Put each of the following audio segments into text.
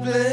place.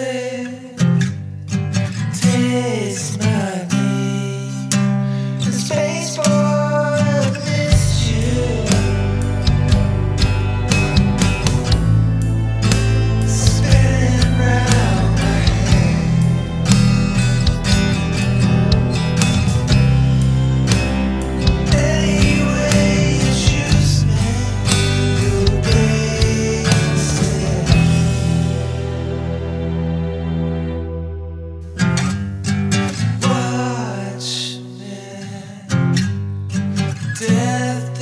left